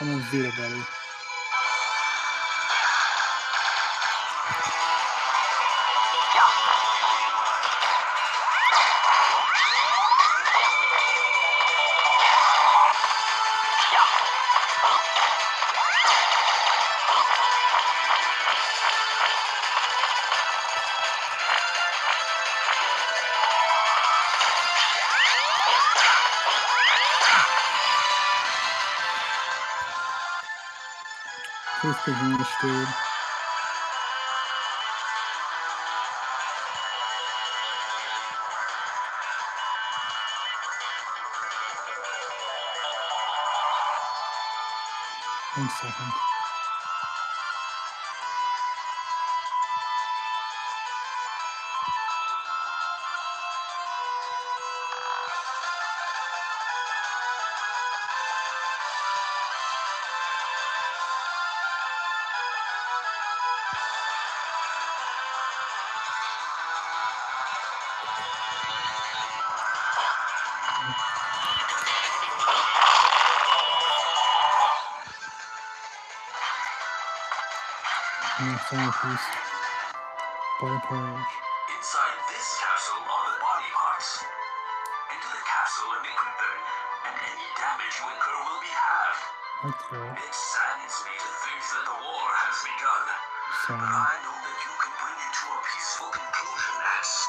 I'm on Vita, buddy. Please be English, dude. One second. Inside this castle are the body parts. Enter the castle and equip them, and any damage you incur will be halved. Okay. So, but I know that you can bring it to a peaceful conclusion, Ass.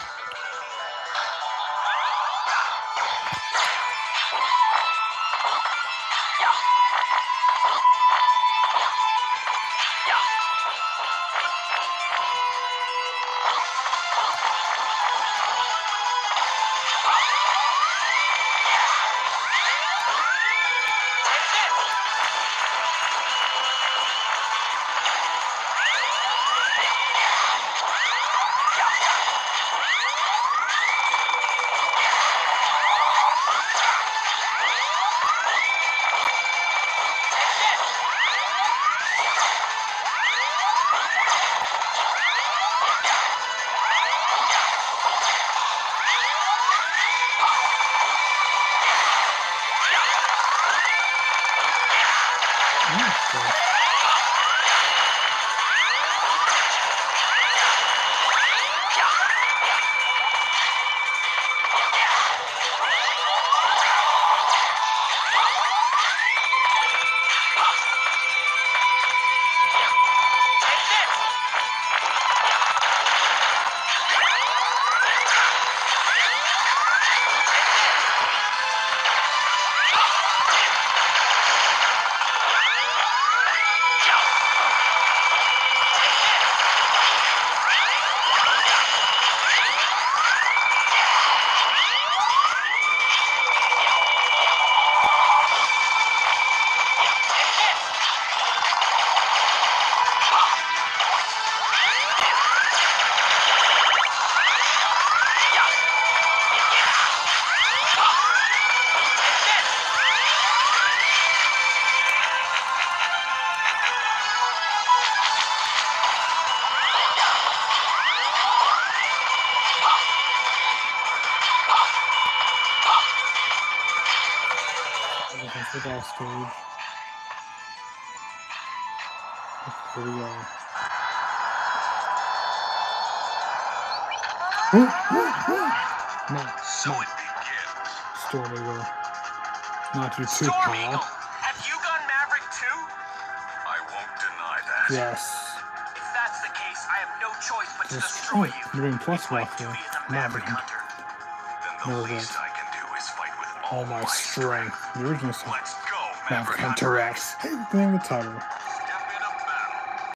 That's the boss stage. Here we go. Not, So not it begins. Storm Eagle. Not you too, Storm pal. have you gone Maverick too? I won't deny that. Yes. If that's the case, I have no choice but to destroy Oh, you. you're doing plus walk here. duty as a Maverick. Maverick hunter. Then the No least. I All my strength. The original song. Let's go, Maverick Hunter X. Hey, the name of the title.